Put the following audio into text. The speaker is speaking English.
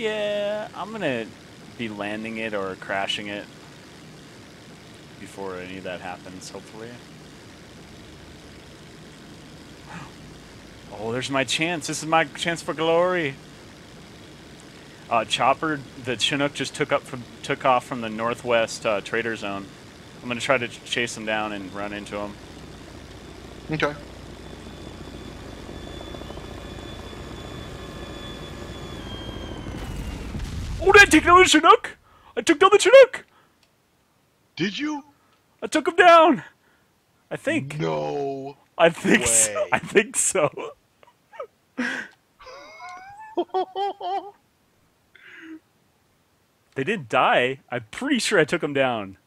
Yeah, I'm gonna be landing it or crashing it before any of that happens, hopefully. Oh, there's my chance. This is my chance for glory. Uh, Chopper, the Chinook just took up from took off from the northwest uh, trader zone. I'm gonna try to ch- chase him down and run into him. Okay. Oh, did I take down the Chinook? I took down the Chinook. Did you? I took him down. I think. No. I think so. I think so. They didn't die. I'm pretty sure I took them down.